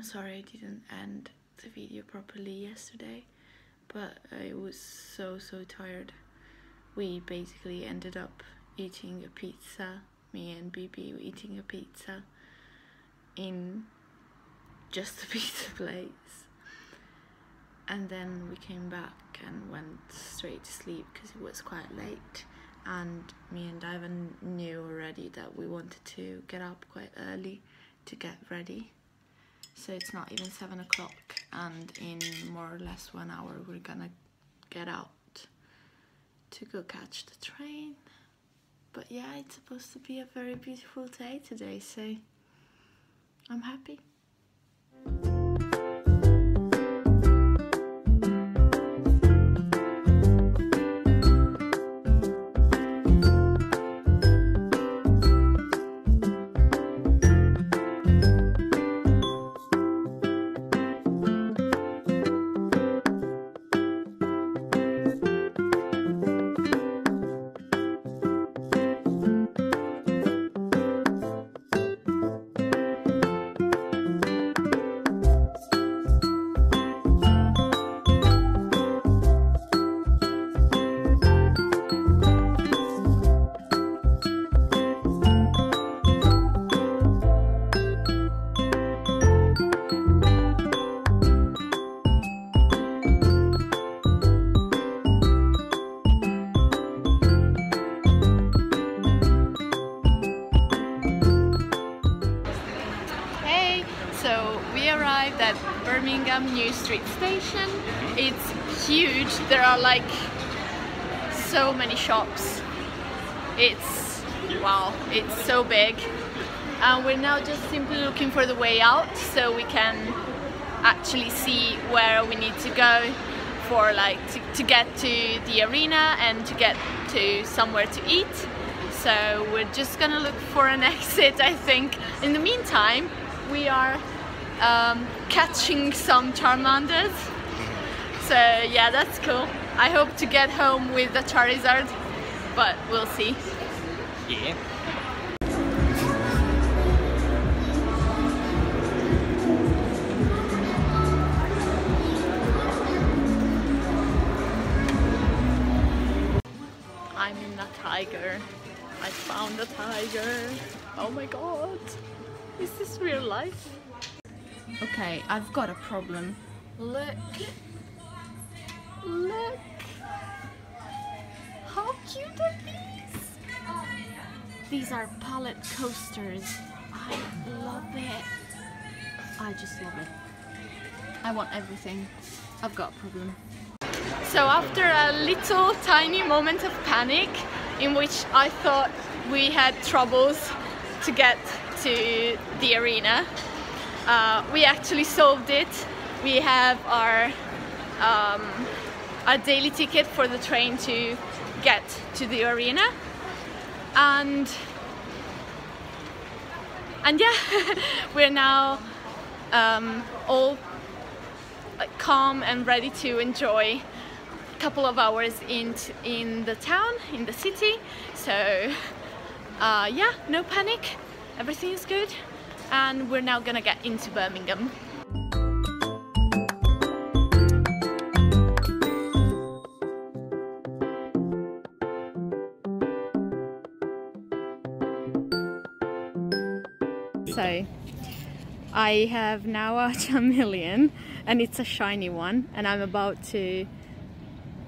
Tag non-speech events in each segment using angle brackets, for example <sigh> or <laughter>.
I'm sorry I didn't end the video properly yesterday, but I was so so tired. We basically ended up eating a pizza, me and Bibi were eating a pizza in just a <laughs> pizza place. And then we came back and went straight to sleep because it was quite late and me and Ivan knew already that we wanted to get up quite early to get ready so it's not even seven o'clock and in more or less one hour we're gonna get out to go catch the train. But yeah it's supposed to be a very beautiful day today so I'm happy Street Station. Mm-hmm. It's huge. There are like so many shops. It's wow, it's so big. And we're now just simply looking for the way out so we can actually see where we need to go for like to, to get to the arena and to get to somewhere to eat. So we're just gonna look for an <laughs> exit I think. In the meantime we are um, catching some Charmanders. So yeah that's cool. I hope to get home with the Charizard but we'll see. Yeah. I'm in a tiger. I found a tiger. Oh my god. Is this real life? Okay, I've got a problem. Look. Look. How cute are these? These are pallet coasters. I love it. I just love it. I want everything. I've got a problem. So after a little tiny moment of panic in which I thought we had troubles to get to the arena, uh, we actually solved it. We have our um, our daily ticket for the train to get to the arena. And and yeah <laughs> we're now um, all calm and ready to enjoy a couple of hours in in the town in the city. So uh, yeah no panic. Everything is good and we're now gonna get into Birmingham So I have now a <laughs> Charmeleon and it's a shiny one and I'm about to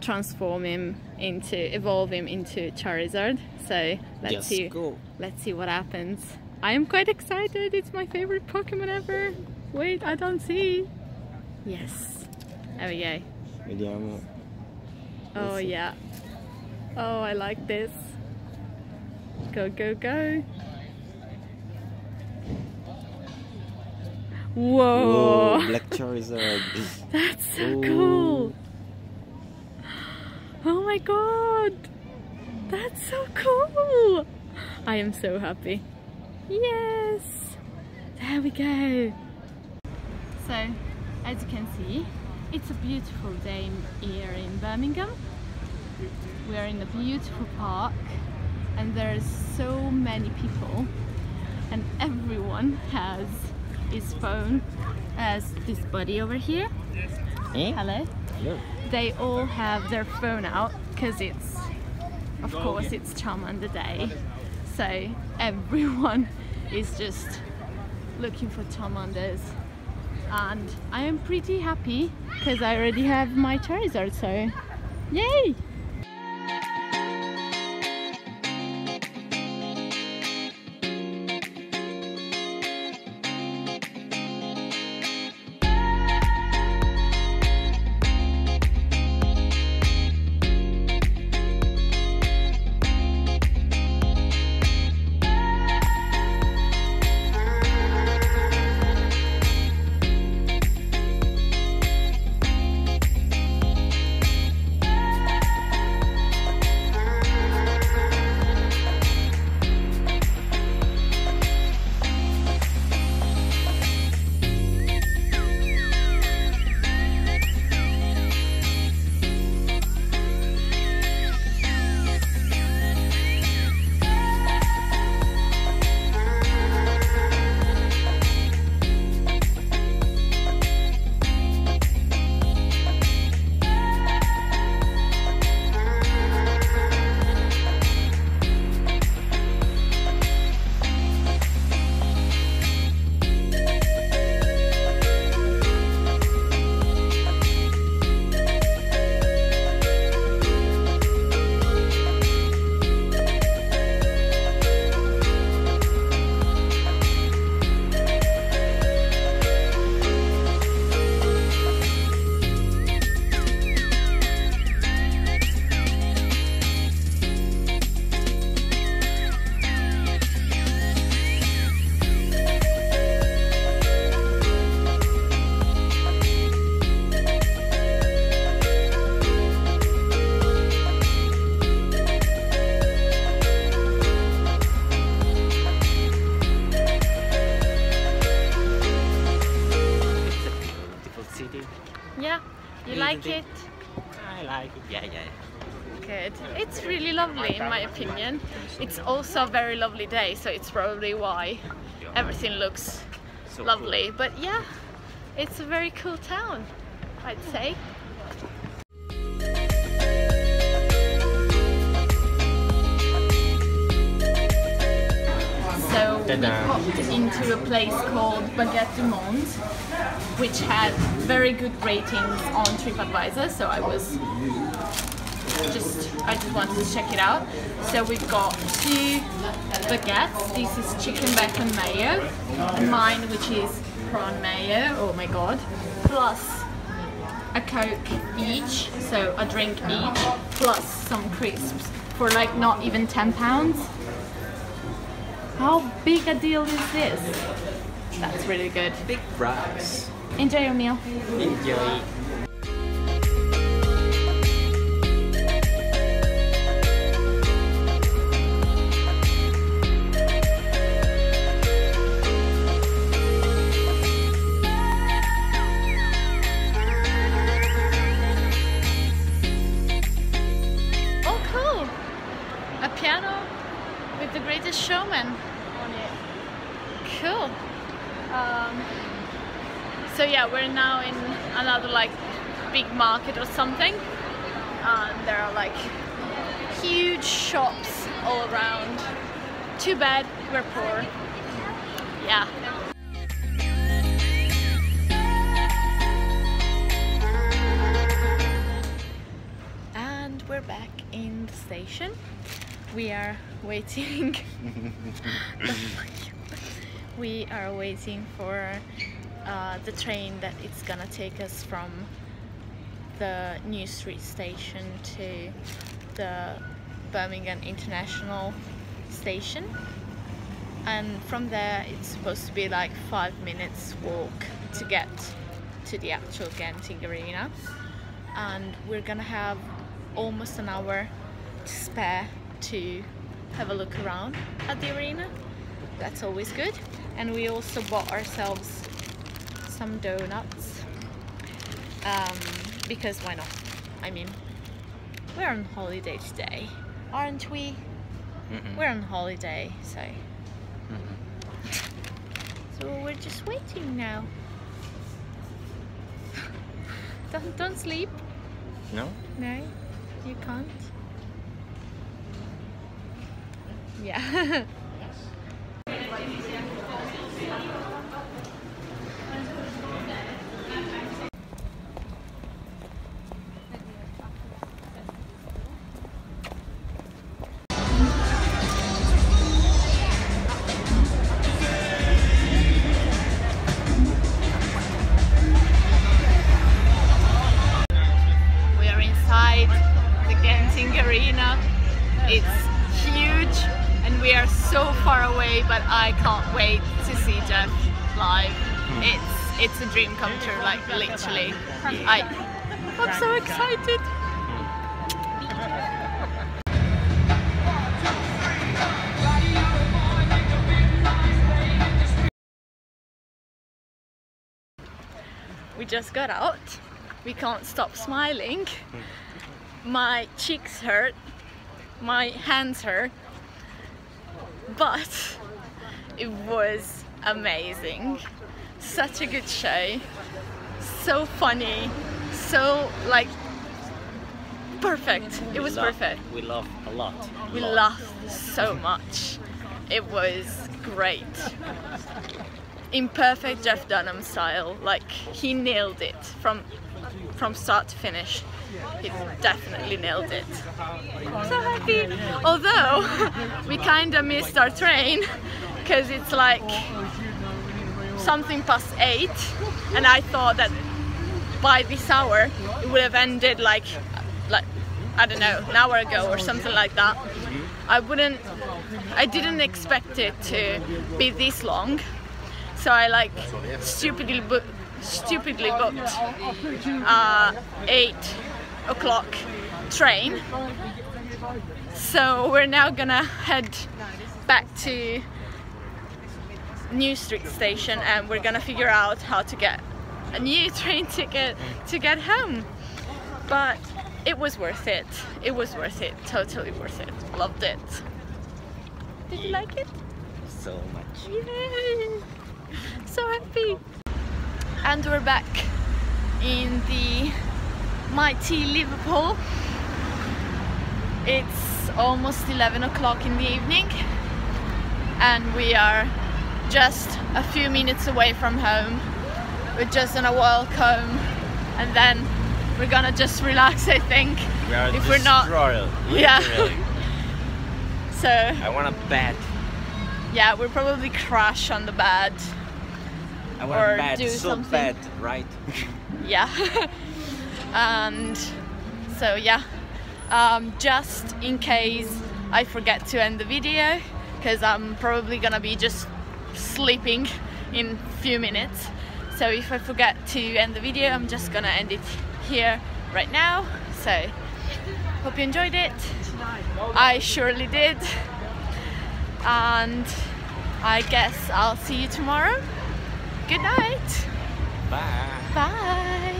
transform him into evolve him into Charizard. So let's Just see let's see what happens. I am quite excited, it's my favorite Pokemon ever. Wait, I don't see. Yes. There we go. Vediamo. Oh, oh yeah. Oh, I like this. Go, go, go. Whoa. Whoa, Black Charizard. <laughs> That's so Ooh. cool. Oh my god. That's so cool. I am so happy. Yes. There we go. So, as you can see, it's a beautiful day here in Birmingham. We are in a beautiful park and there's so many people and everyone has his phone as this buddy over here Eh? hello Hello. they all have their phone out because it's of course it's Charmander day so everyone is just looking for Charmanders and I am pretty happy because I already have my Charizard so yay it I like it. Yeah, yeah. Good. It's really lovely in my opinion. It's also a very lovely day, so it's probably why everything looks So lovely. But yeah, it's a very cool town, I'd say. So we popped into a place called Baguette du Monde, which had very good ratings on TripAdvisor. So I was just I just wanted to check it out. So we've got two baguettes. This is chicken bacon mayo, and mine which is prawn mayo. Oh my god! Plus a coke each, so a drink each, plus some crisps for like not even ten pounds. How big a deal is this? That's really good. Big fries. Enjoy your meal. Enjoy. Market or something. And there are like huge shops all around. Too bad we're poor. Yeah. And we're back in the station. We are waiting. <laughs> we are waiting for uh, the train that it's gonna take us from the New Street station to the Birmingham International Station. And from there, it's supposed to be like five minutes walk to get to the actual Genting Arena. And we're gonna have almost an hour to spare to have a look around at the arena. That's always good. And we also bought ourselves some donuts um, because why not? I mean, we're on holiday today, aren't we? Mhm. We're on holiday, so Mhm. so we're just waiting now. don't don't sleep. No? No, you can't. Yeah. <laughs> so far away, but I can't wait to see Jeff live. Hmm. It's it's a dream come true, like literally. I I'm so excited. We just got out. We can't stop smiling. Hmm. My cheeks hurt. My hands hurt. But it was amazing. Such a good show. So funny. So like perfect. It was We perfect. We laughed a lot. We Lot. laughed so much. It was great. In perfect Jeff Dunham style, like he nailed it from from start to finish. He definitely nailed it. I'm so happy. Although we kind of missed our train because it's like something past eight, and I thought that by this hour it would have ended like like I don't know an hour ago or something like that. I wouldn't I didn't expect it to be this long so I like stupidly book stupidly booked uh, eight o'clock train. So we're now gonna head back to New Street station and we're gonna figure out how to get a new <laughs> train ticket to get home. But it was worth it. It was worth it. Totally worth it. Loved it. Did you like it? So much. Yay! <laughs> So happy. And we're back in the mighty Liverpool. It's almost 11 o'clock in the evening and we are just a few minutes away from home. We're just on a walk home and then we're gonna just relax I think We are if we're not destroyed, <laughs> Yeah. <laughs> so I want a bed. yeah we'll probably crash on the bed I want Or a bed. do so something. bad, right? yeah <laughs> and so yeah. Um, just in case I forget to end the video because I'm probably gonna be just sleeping in a few minutes. So if I forget to end the video I'm just gonna end it here right now. So hope you enjoyed it. I surely did. And I guess I'll see you tomorrow. Good night. Bye. bye